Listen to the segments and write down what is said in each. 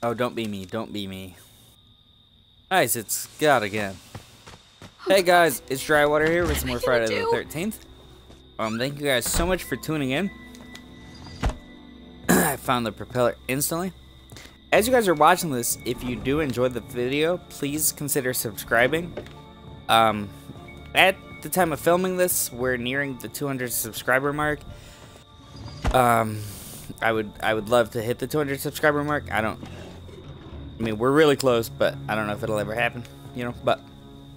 Oh, don't be me. Don't be me. Guys, it's God again. Hey guys, it's Drywater here with some more Friday the 13th. Um, thank you guys so much for tuning in. I found the propeller instantly. As you guys are watching this, if you do enjoy the video, please consider subscribing. Um, at the time of filming this, we're nearing the 200 subscriber mark. Um, I would I would love to hit the 200 subscriber mark. I don't. I mean, we're really close, but I don't know if it'll ever happen. You know, but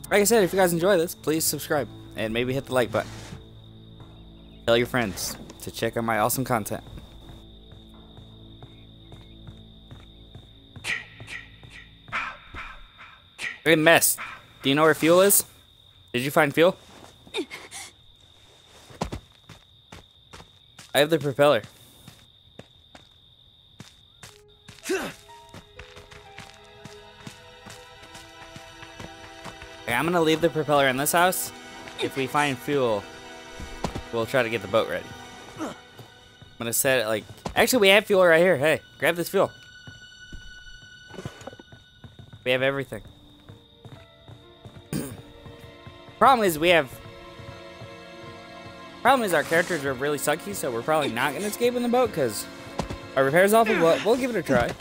like I said, if you guys enjoy this, please subscribe and maybe hit the like button. Tell your friends to check out my awesome content. Hey, Mess, do you know where fuel is? Did you find fuel? I have the propeller. Okay, I'm gonna leave the propeller in this house. If we find fuel, we'll try to get the boat ready. I'm gonna set it like... Actually, we have fuel right here. Hey, grab this fuel. We have everything. Problem is, we have... Problem is, our characters are really sucky, so we're probably not gonna escape in the boat, because our repair's awful, but we'll give it a try.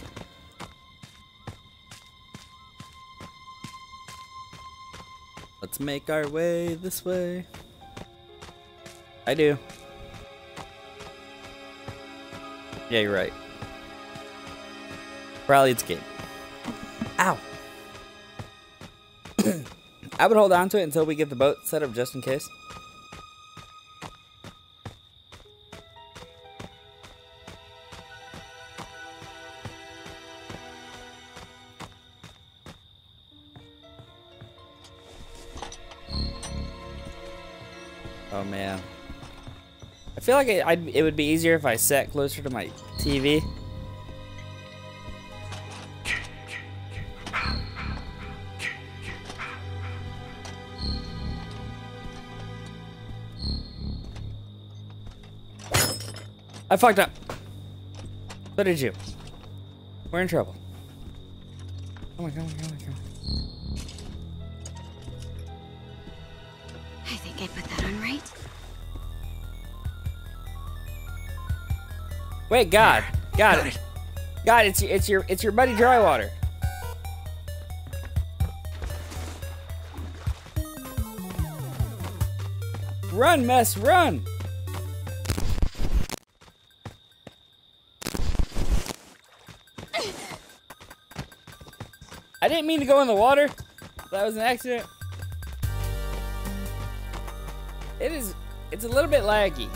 Let's make our way this way. I do. Yeah, you're right. Probably it's game. Ow! I would hold on to it until we get the boat set up just in case. Feel like it, I'd, it would be easier if I sat closer to my TV. I fucked up. So did you. We're in trouble. Oh my god, oh my god, oh my god. I think I put that on right. Wait, God. God. it. God, it's it's your it's your buddy Drywater. Run, mess, run! I didn't mean to go in the water. That was an accident. It is, it's a little bit laggy.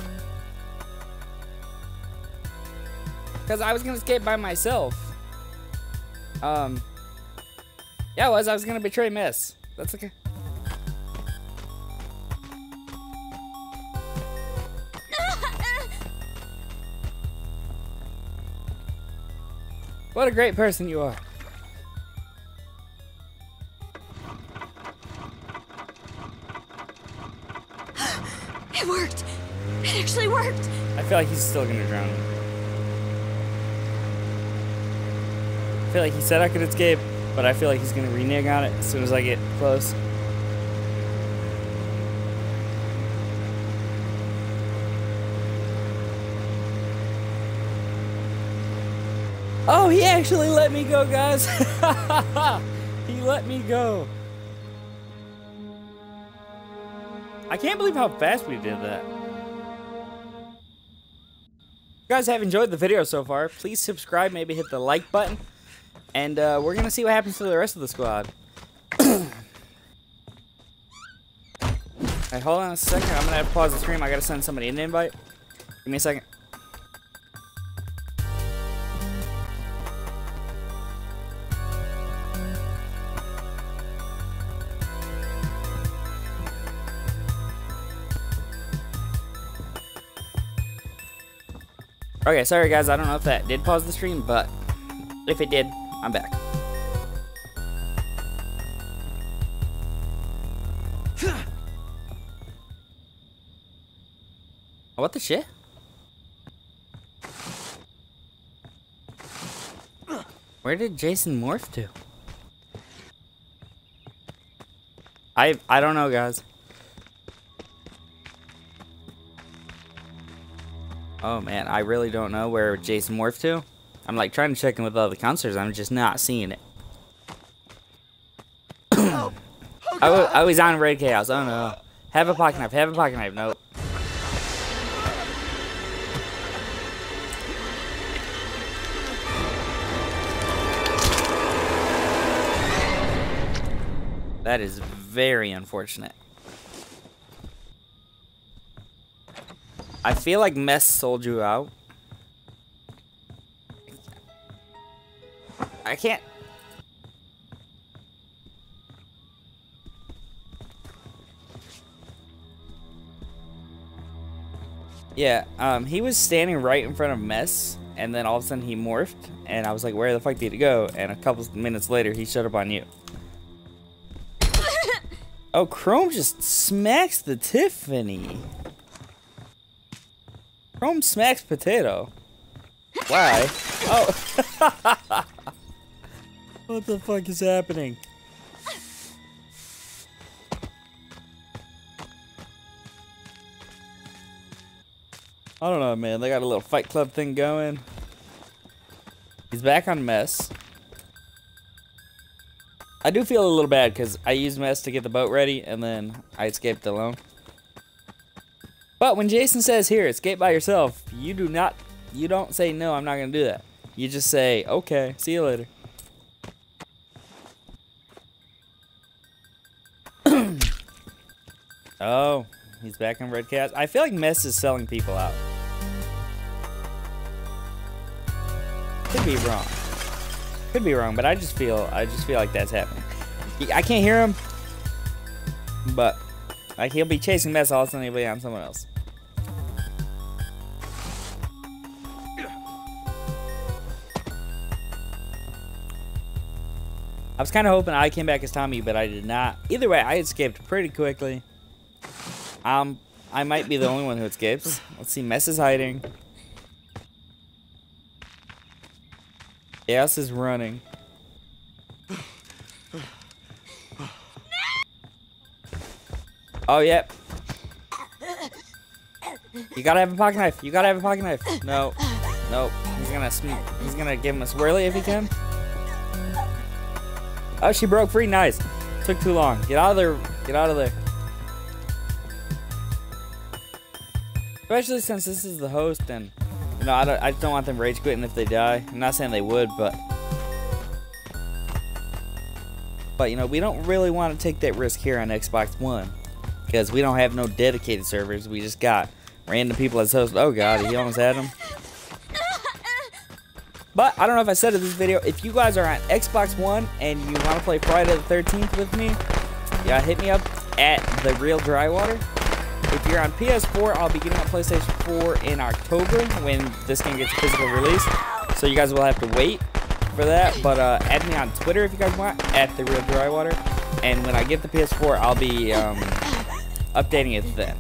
Because I was going to escape by myself. Um, yeah, I was. I was going to betray Mess. That's okay. What a great person you are. It worked. It actually worked. I feel like he's still gonna drown. Feel like he said I could escape, but I feel like he's gonna renege on it as soon as I get close. Oh, he actually let me go, guys. he let me go. I can't believe how fast we did that. If you guys have enjoyed the video so far, please subscribe, maybe hit the like button, and uh, we're going to see what happens to the rest of the squad. Alright, hold on a second. I'm going to pause the stream. I got to send somebody an invite. Give me a second. Okay, sorry guys, I don't know if that did pause the stream, but if it did, I'm back. What the shit? Where did Jason morph to? I I don't know, guys. Oh man, I really don't know where Jason morphed to. I'm like trying to check in with all the counselors. I'm just not seeing it. Oh, I, wa- I was on Red Chaos. Oh no. Have a pocket knife. Have a pocket knife. Nope. That is very unfortunate. I feel like Mess sold you out. I can't. Yeah, um, he was standing right in front of Mess, and then all of a sudden he morphed, and I was like, where the fuck did he go? And a couple minutes later, he showed up on you. oh, Chrome just smacks the Tiffany. Chrome smacks potato. Why? Oh. what the fuck is happening? I don't know, man. They got a little fight club thing going. He's back on mess. I do feel a little bad because I used mess to get the boat ready and then I escaped alone. But when Jason says, here, escape by yourself, you do not, you don't say, no, I'm not going to do that. You just say, okay, see you later. oh, he's back on Red Cats. I feel like Mess is selling people out. Could be wrong. Could be wrong, but I just feel, I just feel like that's happening. I can't hear him, but like he'll be chasing Mess all of a sudden he'll be on someone else. I was kind of hoping I came back as Tommy, but I did not. Either way, I escaped pretty quickly. Um, I might be the only one who escapes. Let's see, Mess is hiding. Chaos is running. Oh, yep. You gotta have a pocket knife. You gotta have a pocket knife. No. Nope. He's gonna he's gonna give him a swirly if he can. Oh, she broke free. Nice. Took too long. Get out of there. Get out of there. Especially since this is the host and you know, I don't, I don't want them rage quitting if they die. I'm not saying they would, but but you know, we don't really want to take that risk here on Xbox One because we don't have no dedicated servers. We just got random people as hosts. Oh god, he almost had him. But I don't know if I said it in this video. If you guys are on Xbox One and you want to play Friday the 13th with me, yeah, hit me up at the Real Drywater. If you're on PS4, I'll be getting on PlayStation 4 in October when this game gets physical release. So you guys will have to wait for that. But uh, add me on Twitter if you guys want, at the Real Drywater. And when I get the PS4, I'll be um, updating it then.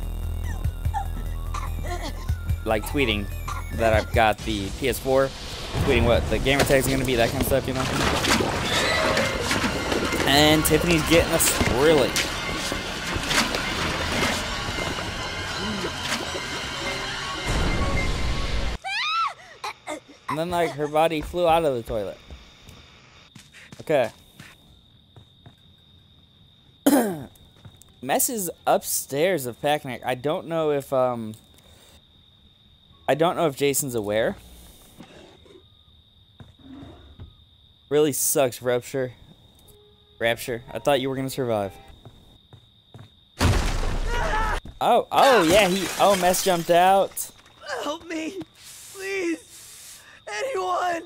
Like tweeting that I've got the PS4, tweeting what the gamer tag's gonna be, that kind of stuff, you know. And Tiffany's getting a swirly. And then like her body flew out of the toilet. Okay. Mess is upstairs of Packanack. I don't know if um I don't know if Jason's aware. Really sucks, Rapture. Rapture. I thought you were gonna survive. Oh, oh yeah, he oh Mess jumped out. Help me, please, anyone.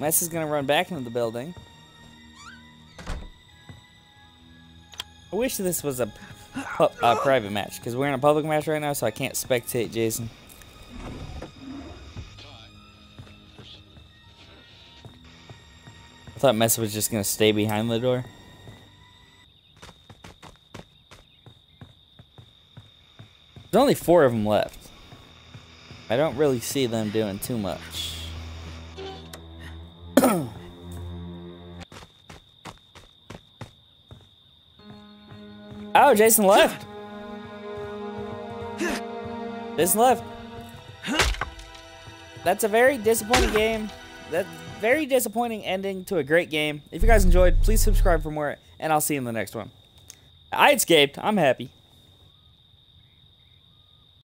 Mess is gonna run back into the building. I wish this was a, a private match because we're in a public match right now, so I can't spectate Jason. I thought Mesa was just gonna stay behind the door. There's only four of them left. I don't really see them doing too much. oh, Jason left. Jason left. That's a very disappointing game. That very disappointing ending to a great game. If you guys enjoyed, please subscribe for more, and I'll see you in the next one. I escaped. I'm happy.